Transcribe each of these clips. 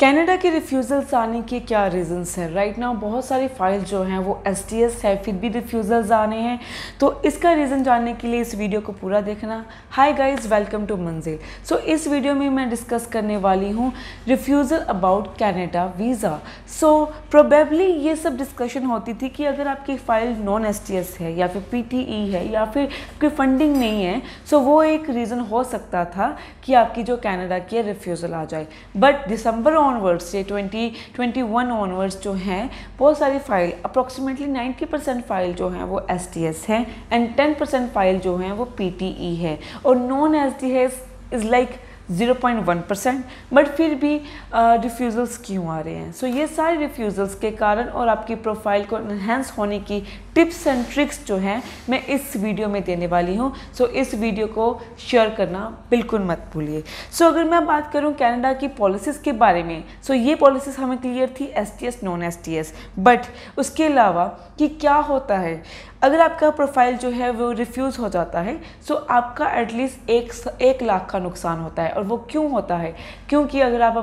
Canada के refusals आने के क्या रीज़न्स हैं? राइट नाउ बहुत सारी फ़ाइल जो हैं वो एस टी एस है फिर भी रिफ्यूज़ल्स आने हैं। तो इसका रीज़न जानने के लिए इस वीडियो को पूरा देखना। हाय गाइस वेलकम टू मंजिल सो इस वीडियो में मैं डिस्कस करने वाली हूँ refusal about Canada visa so probably ये सब डिस्कशन होती थी कि अगर आपकी file non S T S है या फिर पी टी ई है या फिर कोई फंडिंग नहीं है सो so वो एक रीज़न हो सकता था कि आपकी जो कैनेडा की रिफ्यूज़ल आ जाए। बट दिसंबर ऑनवर्ड्स से 2021 ऑनवर्ड्स जो हैं, बहुत सारी फ़ाइल अप्रॉक्सीमेटली 90 परसेंट फ़ाइल जो हैं वो एस टी एस है एंड 10 परसेंट फ़ाइल जो हैं वो पी टी ई है और non S T S is like 0.1 percent but फिर भी रिफ्यूज़ल्स क्यों आ रहे हैं? सो so, ये सारे रिफ्यूज़ल्स के कारण और आपकी प्रोफ़ाइल को इन्हेंस होने की टिप्स एंड ट्रिक्स जो हैं मैं इस वीडियो में देने वाली हूँ। सो so, इस वीडियो को शेयर करना बिल्कुल मत भूलिए। सो so, अगर मैं बात करूँ कनाडा की पॉलिसीज़ के बारे में सो so, ये पॉलिसीज़ हमें क्लियर थी S T S non S T S but उसके अलावा कि क्या होता है? अगर आपका प्रोफ़ाइल जो है वो रिफ्यूज़ हो जाता है सो आपका एटलीस्ट एक एक लाख का नुकसान होता है। और वो क्यों होता है? क्योंकि अगर आप,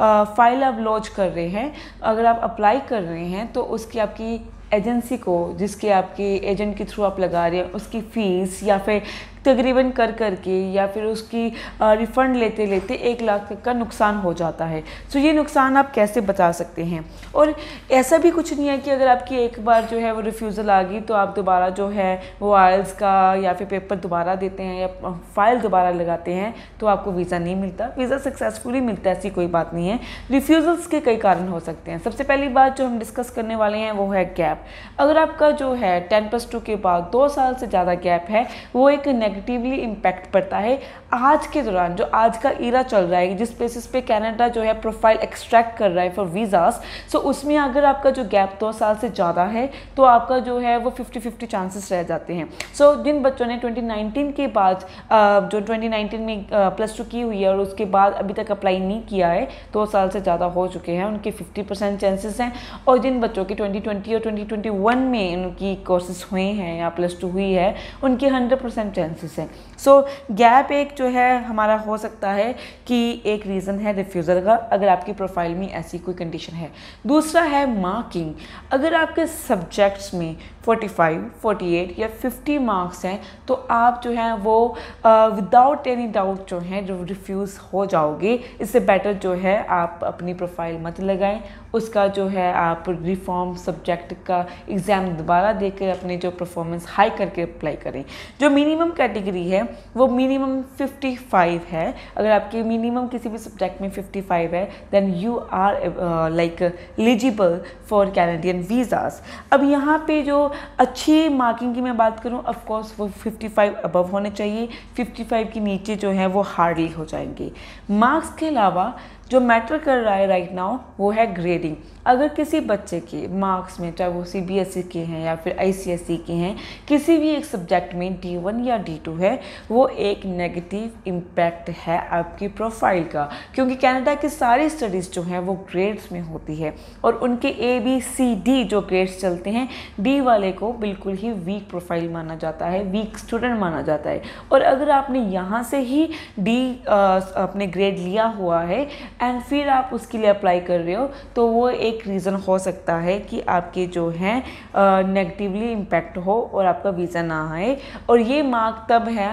आप फ़ाइल आप लॉन्च कर रहे हैं अगर आप अप्लाई कर रहे हैं तो उसकी आपकी एजेंसी को जिसके आपकी एजेंट के थ्रू आप लगा रहे हैं उसकी फ़ीस या फिर तकरीबन कर कर के या फिर उसकी रिफ़ंड लेते लेते एक लाख तक का नुकसान हो जाता है। सो ये नुकसान आप कैसे बचा सकते हैं? और ऐसा भी कुछ नहीं है कि अगर आपकी एक बार जो है वो रिफ्यूज़ल आ गई तो आप दोबारा जो है वो आयल्स का या फिर पेपर दोबारा देते हैं या फ़ाइल दोबारा लगाते हैं तो आपको वीज़ा नहीं मिलता। वीज़ा सक्सेसफुली मिलता ऐसी कोई बात नहीं है। रिफ्यूज़ल्स के कई कारण हो सकते हैं। सबसे पहली बात जो हम डिस्कस करने वाले हैं वो है गैप अगर आपका जो है टेन प्लस टू के बाद दो साल से ज़्यादा गैप है, वो एक नेगेटिवली इम्पैक्ट पड़ता है आज के दौरान जो आज का ईरा चल रहा है जिस बेसिस पे कनाडा जो है प्रोफ़ाइल एक्सट्रैक्ट कर रहा है फॉर वीज़ास सो उसमें अगर आपका जो गैप दो साल से ज़्यादा है तो आपका जो है वो 50 50 चांसेस रह जाते हैं। सो so, जिन बच्चों ने 2019 के बाद जो 2019 में प्लस टू की हुई है और उसके बाद अभी तक अप्लाई नहीं किया है दो साल से ज़्यादा हो चुके हैं उनके फिफ्टी परसेंट चांसेस हैं। और जिन बच्चों के ट्वेंटी और ट्वेंटी में उनकी कोर्सेज हुए हैं या प्लस टू हुई है उनके हंड्रेड परसेंट चांसेस हैं। सो गैप एक जो है, हमारा हो सकता है कि एक रीज़न है रिफ्यूज़ल का, अगर आपकी प्रोफ़ाइल में ऐसी कोई कंडीशन है। दूसरा है मार्किंग अगर आपके सब्जेक्ट्स में 45, 48 या 50 मार्क्स हैं तो आप जो हैं वो विदाउट एनी डाउट जो हैं जो रिफ्यूज़ हो जाओगे इससे बेटर जो है आप अपनी प्रोफ़ाइल मत लगाएँ। उसका जो है आप रिफॉर्म सब्जेक्ट का एग्ज़ाम दोबारा देकर अपने जो परफॉर्मेंस हाई करके अप्लाई करें। जो मिनिमम कैटेगरी है वो मिनिमम 55 है। अगर आपकी मिनिमम किसी भी सब्जेक्ट में 55 है then you are like eligible for Canadian visas अब यहाँ पे जो अच्छी मार्किंग की मैं बात करूँ ऑफकोर्स वो 55 अबव होने चाहिए। 55 के नीचे जो है वो हार्डली हो जाएँगे। मार्क्स के अलावा जो मैटर कर रहा है राइट नाउ वो है ग्रेडिंग अगर किसी बच्चे के मार्क्स में, चाहे वो सी बी एस ई के हैं या फिर आई सी एस ई के हैं, किसी भी एक सब्जेक्ट में डी वन या डी टू है, वो एक नेगेटिव इम्पैक्ट है आपकी प्रोफ़ाइल का। क्योंकि कनाडा की सारी स्टडीज़ जो हैं, वो ग्रेड्स में होती है और उनके ए बी सी डी जो ग्रेड्स चलते हैं डी वाले को बिल्कुल ही वीक प्रोफ़ाइल माना जाता है वीक स्टूडेंट माना जाता है। और अगर आपने यहाँ से ही डी अपने ग्रेड लिया हुआ है एंड फिर आप उसके लिए अप्लाई कर रहे हो तो वो एक रीज़न हो सकता है कि आपके जो हैं नेगेटिवली इम्पैक्ट हो और आपका वीज़ा ना आए। और ये मार्क तब है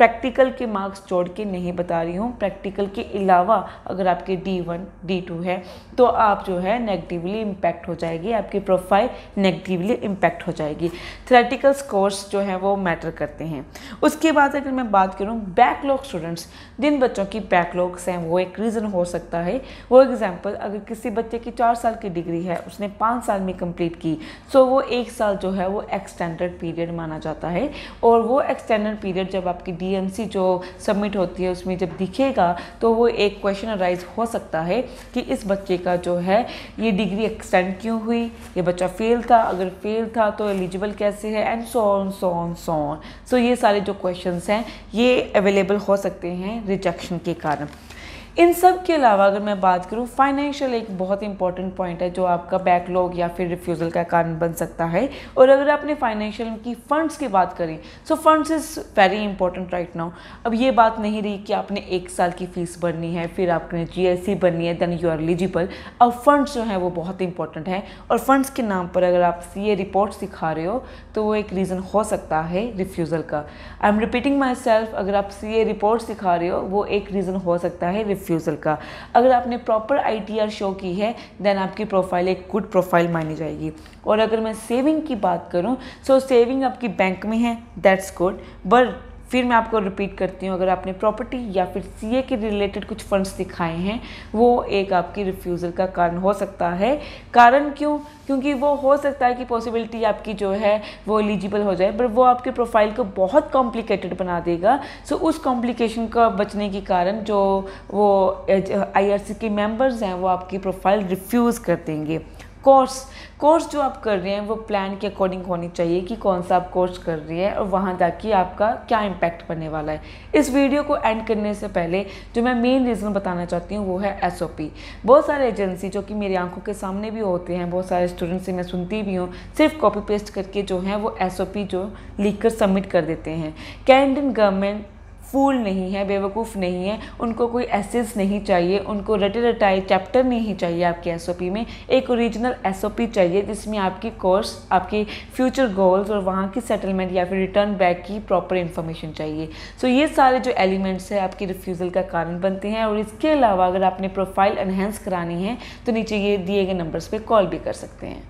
प्रैक्टिकल के मार्क्स जोड़ के नहीं बता रही हूँ। प्रैक्टिकल के अलावा अगर आपके डी वन डी टू है तो आप जो है नेगेटिवली इम्पैक्ट हो जाएगी, आपकी प्रोफ़ाइल नेगेटिवली इम्पैक्ट हो जाएगी। थ्रेटिकल स्कोर्स जो है वो मैटर करते हैं। उसके बाद अगर मैं बात करूँ बैकलॉग स्टूडेंट्स जिन बच्चों की बैकलॉग्स हैं, वो एक रीज़न हो सकता है। वो एग्ज़ाम्पल अगर किसी बच्चे की चार साल की डिग्री है, उसने पाँच साल में कंप्लीट की सो वो एक साल जो है वो एक्सटेंडेड पीरियड माना जाता है। और वो एक्सटेंडेड पीरियड जब आपकी डी डी जो सबमिट होती है उसमें जब दिखेगा तो वो एक क्वेश्चन अराइज हो सकता है कि इस बच्चे का जो है, ये डिग्री एक्सटेंड क्यों हुई, ये बच्चा फेल था, अगर फेल था तो एलिजिबल कैसे है and so on so on so on so ये सारे जो क्वेश्चन हैं, ये अवेलेबल हो सकते हैं रिजेक्शन के कारण. इन सब के अलावा अगर मैं बात करूँ फाइनेंशियल एक बहुत इंपॉर्टेंट पॉइंट है जो आपका बैकलॉग या फिर रिफ्यूज़ल का कारण बन सकता है। और अगर आपने फाइनेंशियल की फ़ंड्स की बात करें so funds is very important right now अब ये बात नहीं रही कि आपने एक साल की फ़ीस भरनी है, फिर आपने जी भरनी है देन यू आर एलिजिबल अब फंड्स जो हैं वो बहुत इंपॉर्टेंट हैं। और फंड्स के नाम पर अगर आप सी ए रिपोर्ट्स दिखा रहे हो तो वो एक रीज़न हो सकता है रिफ्यूज़ल का। I am repeating myself अगर आप सी रिपोर्ट्स दिखा रहे हो, वो एक रीज़न हो सकता है रिफ्यूज़ल का। अगर आपने प्रॉपर आईटीआर शो की है देन आपकी प्रोफ़ाइल एक गुड प्रोफ़ाइल मानी जाएगी। और अगर मैं सेविंग की बात करूँ सो सेविंग आपकी बैंक में है दैट्स गुड बट फिर मैं आपको रिपीट करती हूँ, अगर आपने प्रॉपर्टी या फिर सीए के रिलेटेड कुछ फंड्स दिखाए हैं, वो एक आपकी रिफ्यूज़ल का कारण हो सकता है। कारण क्यों? क्योंकि वो हो सकता है कि पॉसिबिलिटी आपकी जो है, वो एलिजिबल हो जाए बट वो आपके प्रोफ़ाइल को बहुत कॉम्प्लिकेटेड बना देगा। सो उस कॉम्प्लिकेशन का बचने के कारण जो वो आई के मेंबर्स हैं, वो आपकी प्रोफ़ाइल रिफ्यूज़ कर देंगे। कोर्स कोर्स जो आप कर रहे हैं, वो प्लान के अकॉर्डिंग होनी चाहिए कि कौन सा आप कोर्स कर रही है और वहाँ जाके आपका क्या इम्पैक्ट पड़ने वाला है। इस वीडियो को एंड करने से पहले जो मैं मेन रीज़न बताना चाहती हूँ, वो है एसओपी बहुत सारे एजेंसी जो कि मेरी आँखों के सामने भी होते हैं, बहुत सारे स्टूडेंट्स से मैं सुनती भी हूँ, सिर्फ़ कॉपी पेस्ट करके जो है वो एसओपी जो लिख कर सबमिट कर देते हैं। कैंडन गवर्नमेंट फूल नहीं है बेवकूफ़ नहीं है उनको कोई एसेस नहीं चाहिए उनको रटे रटाए चैप्टर नहीं चाहिए आपके एसओपी में। एक ओरिजिनल एसओपी चाहिए जिसमें आपकी कोर्स आपके फ्यूचर गोल्स और वहाँ की सेटलमेंट या फिर रिटर्न बैक की प्रॉपर इन्फॉर्मेशन चाहिए। सो so, ये सारे जो एलिमेंट्स हैं आपकी रिफ्यूज़ल का कारण बनते हैं और इसके अलावा अगर आपने प्रोफ़ाइल एनहेंस करानी है तो नीचे ये दिए गए नंबर्स पर कॉल भी कर सकते हैं।